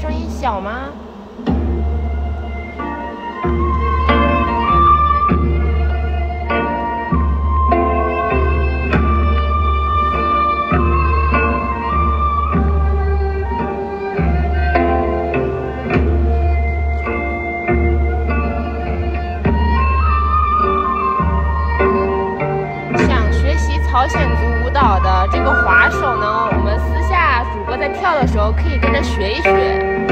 声音小吗？想学习朝鲜族舞蹈的这个滑手呢，我们跳的时候可以跟着学一学。